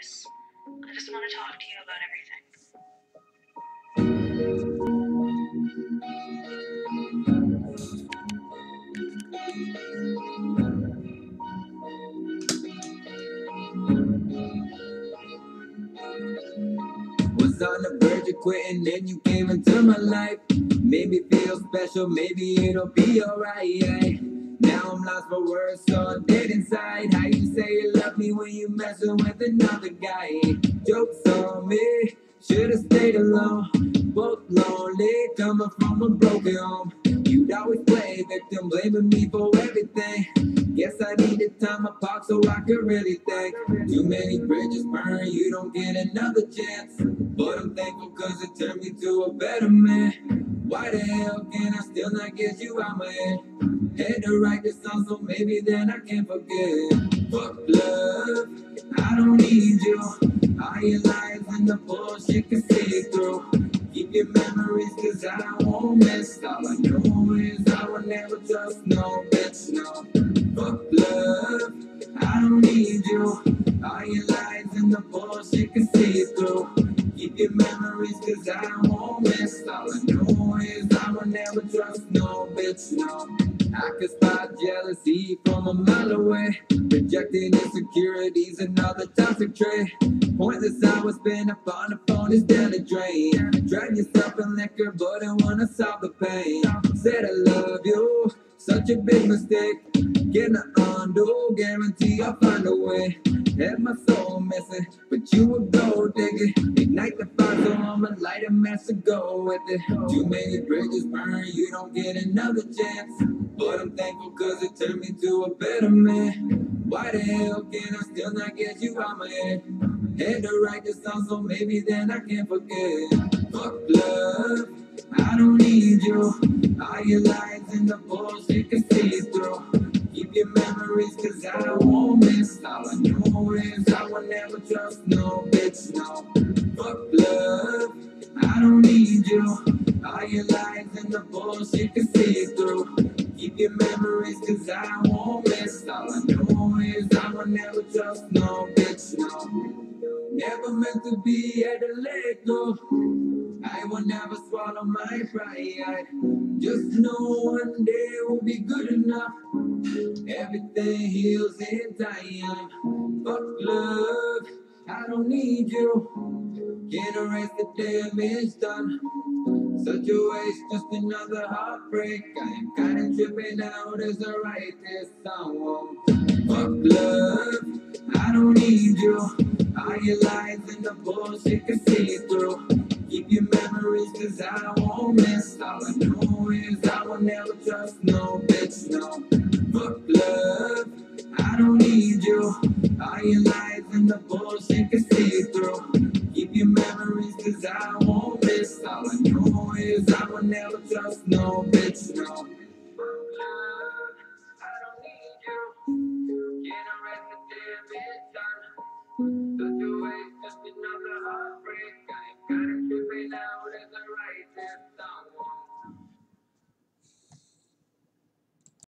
this. I just want to talk to you about everything. Was on the verge of quitting, then you came into my life. Made me feel special, maybe it'll be alright. Now I'm lost for words, so I'm dead inside. How you say me when you messing with another guy? Jokes on me, should've stayed alone. Both lonely, coming from a broken home. You'd always play victim, blaming me for everything. Guess I needed time apart so I could really think. Too many bridges burn, you don't get another chance. But I'm thankful cause it turned me to a better man. Why the hell can I still not get you out my head? Had to write this song so maybe then I can forget. Fuck love, I don't need you. All your lies and the bullshit can see through. Keep your memories cause I won't miss. All I know is I will never trust no bitch, no. Fuck love, I don't need you. All your lies and the bullshit can see through. Your memories cause I won't miss. All I know is I will never trust no bitch, no. I can spot jealousy from a mile away. Rejecting insecurities, another toxic trait. Pointless hours spent upon the phone is down the drain. Drown yourself in liquor, but I wanna solve the pain. Said I love you, such a big mistake. Can I undo? Guarantee I'll find a way. Had my soul missing, but you would go dig it. Ignite the fire, so I'ma light a match and go with it. Too many bridges burn, you don't get another chance. But I'm thankful cause it turned me to a better man. Why the hell can I still not get you out my head? Had to write this song so maybe then I can forget. Fuck love, I don't need you. All your lies and the bullshit can see through. Keep your memories cause I won't miss. All I know is I will never trust no bitch, no. Fuck love, I don't need you. All your lies and the bullshit can see through. Keep your memories cause I won't miss. All I know is I will never trust no bitch, no. Never meant to be at the let go. I will never swallow my pride. Just know one day will be good enough. Everything heals in time. Fuck love, I don't need you. Can't erase the damage done. Such a waste, just another heartbreak. I am kinda tripping out as I write this song. Fuck love, I don't need you. All your lies and the bullshit can see I won't miss. All I know is I will never trust no bitch, no. Fuck love, I don't need you. All your lies and the bullshit can see through. Keep your memories cause I won't miss. All I know is I will never trust no bitch, no.